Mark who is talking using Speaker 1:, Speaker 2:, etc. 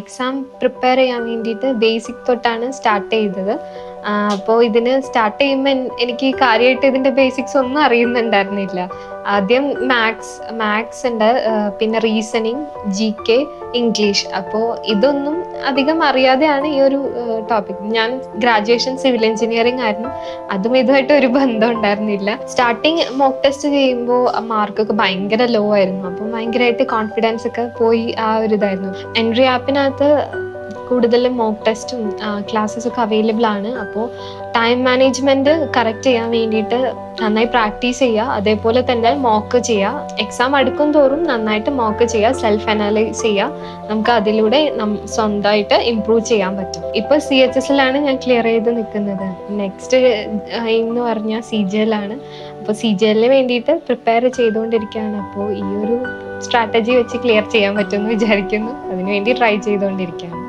Speaker 1: Exam prepare ചെയ്യാൻ വേണ്ടിയിട്ട് basic തൊട്ടാണ് സ്റ്റാർട്ട് ചെയ്തത്. അപ്പോൾ ഇതിന് സ്റ്റാർട്ട് ചെയ്യുമ്പോൾ എനിക്ക് കാര്യമായിട്ട് ഇതിന്റെ ബേസിക്സ് ഒന്നും അറിയുന്നുണ്ടായിരുന്നില്ല. ആദ്യം മാത്സ് മാത്സ് ഉണ്ട് പിന്നെ റീസണിങ് ജി കെ ഇംഗ്ലീഷ് അപ്പോൾ ഇതൊന്നും അധികം അറിയാതെയാണ് ഈ ഒരു ടോപ്പിക് ഞാൻ ഗ്രാജുവേഷൻ സിവിൽ എഞ്ചിനീയറിംഗ് ആയിരുന്നു. അതും ഇതുമായിട്ട് ഒരു ബന്ധം ഉണ്ടായിരുന്നില്ല. സ്റ്റാർട്ടിങ് മോക്ക് ടെസ്റ്റ് ചെയ്യുമ്പോൾ മാർക്കൊക്കെ ഭയങ്കര ലോ ആയിരുന്നു. അപ്പം ഭയങ്കരമായിട്ട് കോൺഫിഡൻസ് ഒക്കെ പോയി ആ ഒരു ഇതായിരുന്നു. എൻട്രി ആപ്പിനകത്ത് കൂടുതലും മോക്ക് ടെസ്റ്റും ക്ലാസ്സസ് ഒക്കെ അവൈലബിൾ ആണ്. അപ്പോൾ ടൈം മാനേജ്മെന്റ് കറക്റ്റ് ചെയ്യാൻ വേണ്ടിയിട്ട് നന്നായി പ്രാക്ടീസ് ചെയ്യുക. അതേപോലെ തന്നെ മോക്ക് ചെയ്യുക. എക്സാം അടുക്കും തോറും നന്നായിട്ട് മോക്ക് ചെയ്യുക. സെൽഫ് അനാലൈസ് ചെയ്യുക. നമുക്ക് അതിലൂടെ സ്വന്തമായിട്ട് ഇമ്പ്രൂവ് ചെയ്യാൻ പറ്റും. ഇപ്പൊ സി എച്ച് എസ് എല്ലാണ് ഞാൻ ക്ലിയർ ചെയ്ത് നിൽക്കുന്നത്. നെക്സ്റ്റ് എന്ന് പറഞ്ഞാൽ സി ജി എൽ ആണ്. അപ്പോൾ സി ജി എല്ലിന് വേണ്ടിയിട്ട് പ്രിപ്പയർ ചെയ്തുകൊണ്ടിരിക്കുകയാണ്. അപ്പോൾ ഈ ഒരു സ്ട്രാറ്റജി വെച്ച് ക്ലിയർ ചെയ്യാൻ പറ്റുമെന്ന് വിചാരിക്കുന്നു. അതിനുവേണ്ടി ട്രൈ ചെയ്തുകൊണ്ടിരിക്കുകയാണ്.